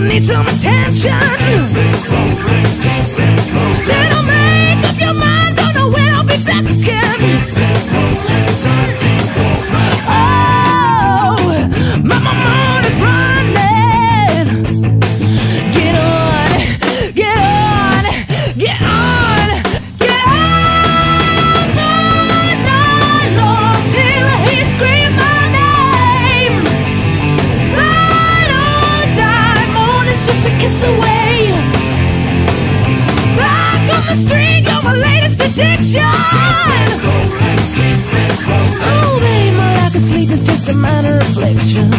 need some attention. Little make street, you're my latest addiction. Oh, babe, my lack of sleep is just a minor affliction.